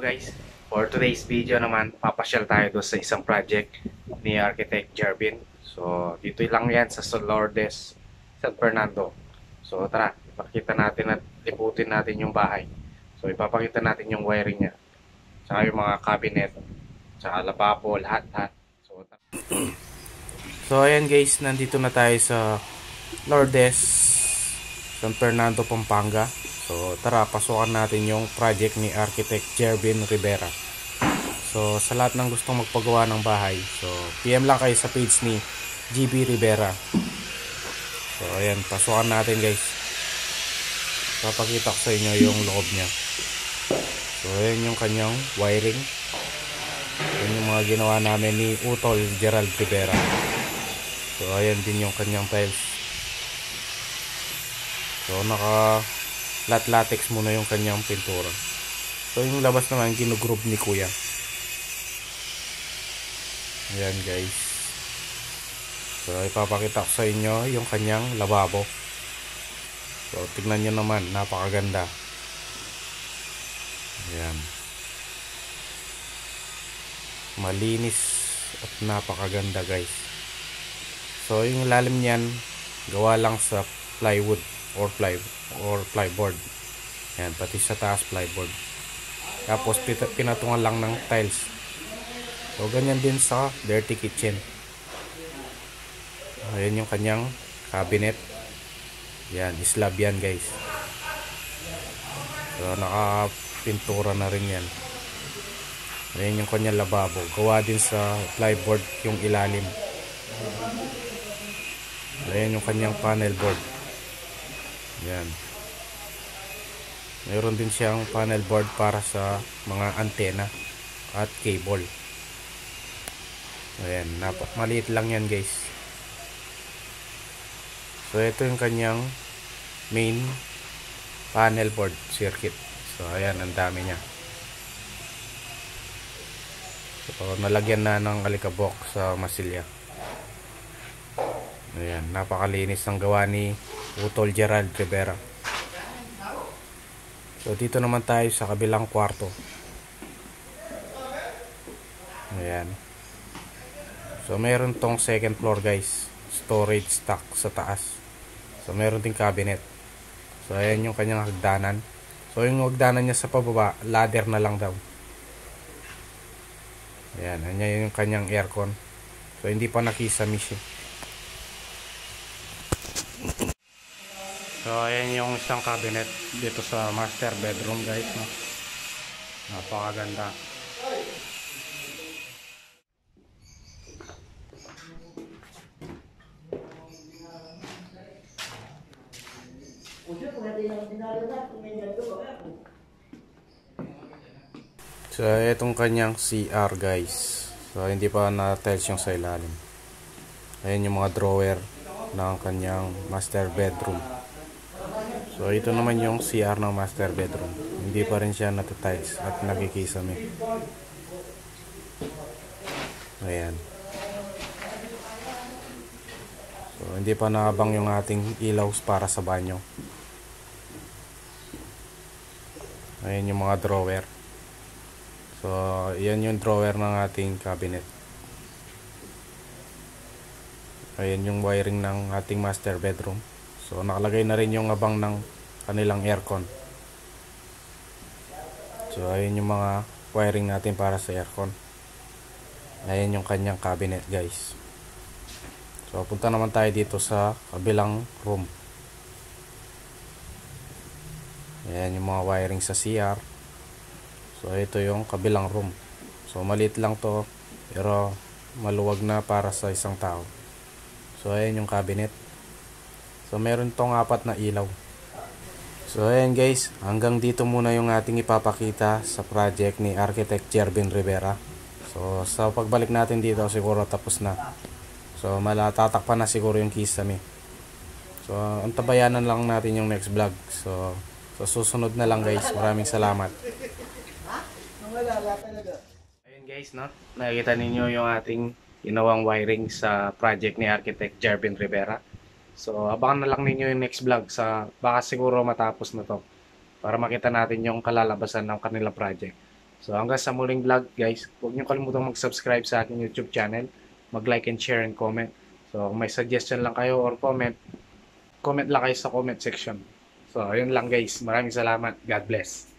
guys. For today's video naman, papasyal tayo doon sa isang project ni Architect Jervin. So, dito lang yan sa Solordes, San Fernando. So, tara, ipakita natin at liputin natin yung bahay. So, ipapakita natin yung wiring niya. Tsaka yung mga cabinet, tsaka lababo, lahat-lahat. So, so, ayan guys, nandito na tayo sa Lourdes, San Fernando, Pampanga. So tara, pasukan natin yung project ni Architect Jervin Rivera. So sa lahat ng gustong magpagawa ng bahay, so PM lang kayo sa page ni GB Rivera. So ayan, pasukan natin guys. Papakita ko sa inyo yung loob niya. So ayan yung kanyang wiring. Yan yung mga ginawa namin ni Utol Gerald Rivera. So ayan din yung kanyang tiles. So naka lat latex muna yung kanyang pintura. So yung labas naman ginugroup ni kuya. Ayan guys. So ipapakita ko sa inyo yung kanyang lababo. So tignan nyo naman, napakaganda. Ayan. Malinis at napakaganda guys. So yung lalim niyan gawa lang sa plywood or ply or plyboard. Ayan, pati sa taas plyboard. Tapos pinatungan lang ng tiles. So ganyan din sa dirty kitchen. Ayan yung kanyang cabinet. Yan, slab yan guys. So nakapintura na rin yan. Ayan yung kanyang lababo. Gawa din sa plyboard yung ilalim. Ayan yung kanyang panel board. Yan. Mayroon din siyang panel board para sa mga antena at cable. Ayan, napa maliit lang yan guys. So ito yung kanyang main panel board circuit. So ayan, ang dami niya. So nalagyan na ng alikabok sa masilya. Ayan, napakalinis ng gawa ni Utol Gerald Rivera. So dito naman tayo sa kabilang kwarto. Ayan. So meron tong second floor guys. Storage stock sa taas. So meron ding cabinet. So ayan yung kanyang hagdanan. So yung hagdanan niya sa pababa, ladder na lang daw. Ayan, ayan yung kanyang aircon. So hindi pa nakisamish eh. So, ayan yung isang cabinet dito sa master bedroom guys. No? Napakaganda. So, itong kanyang CR guys. So, hindi pa na-tiles yung sa ilalim. Ayan yung mga drawer ng kanyang master bedroom. So ito naman yung CR ng master bedroom. Hindi pa rin siya natatiles at nagkikisame. Ayan. So hindi pa nakabang yung ating ilaws para sa banyo. Ayan yung mga drawer. So yan yung drawer ng ating cabinet. Ayan yung wiring ng ating master bedroom. So nakalagay na rin yung abang ng kanilang aircon. So ayun yung mga wiring natin para sa aircon. Ayan yung kanyang cabinet guys. So punta naman tayo dito sa kabilang room. Ayan yung mga wiring sa CR. So ito yung kabilang room. So maliit lang to pero maluwag na para sa isang tao. So ayan yung cabinet. So meron tong apat na ilaw. So ayan guys, hanggang dito muna yung ating ipapakita sa project ni Architect Jervin Rivera. So sa pagbalik natin dito siguro tapos na. So malatatakpan na siguro yung kisame. So antabayanan lang natin yung next vlog. So so, susunod na lang guys. Maraming salamat. Ayun guys, no? Nakikita ninyo yung ating ginawang wiring sa project ni Architect Jervin Rivera. So, abangan na lang ninyo yung next vlog sa baka siguro matapos na to para makita natin yung kalalabasan ng kanilang project. So hanggang sa muling vlog guys, huwag niyo kalimutang mag-subscribe sa aking YouTube channel, mag-like and share and comment. So kung may suggestion lang kayo or comment, comment lang kayo sa comment section. So ayun lang guys, maraming salamat. God bless.